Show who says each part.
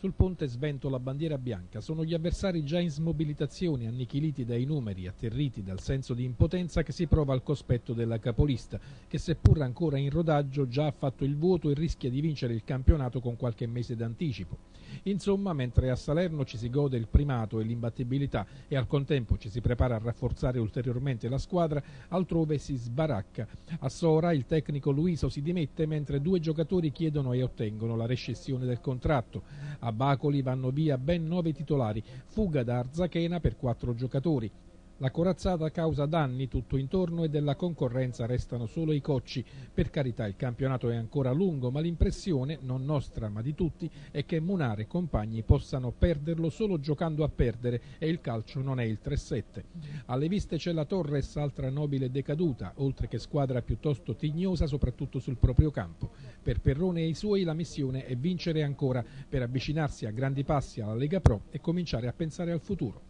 Speaker 1: Sul ponte svento la bandiera bianca. Sono gli avversari già in smobilitazione, annichiliti dai numeri, atterriti dal senso di impotenza che si prova al cospetto della capolista, che seppur ancora in rodaggio già ha fatto il voto e rischia di vincere il campionato con qualche mese d'anticipo. Insomma, mentre a Salerno ci si gode il primato e l'imbattibilità e al contempo ci si prepara a rafforzare ulteriormente la squadra, altrove si sbaracca. A Sora il tecnico Luiso si dimette mentre due giocatori chiedono e ottengono la rescissione del contratto. A a Bacoli vanno via ben nove titolari, fuga da Arzachena per quattro giocatori. La corazzata causa danni tutto intorno e della concorrenza restano solo i cocci. Per carità il campionato è ancora lungo, ma l'impressione, non nostra ma di tutti, è che Munare e compagni possano perderlo solo giocando a perdere e il calcio non è il 3-7. Alle viste c'è la Torres, altra nobile decaduta, oltre che squadra piuttosto tignosa soprattutto sul proprio campo. Per Perrone e i suoi la missione è vincere ancora per avvicinarsi a grandi passi alla Lega Pro e cominciare a pensare al futuro.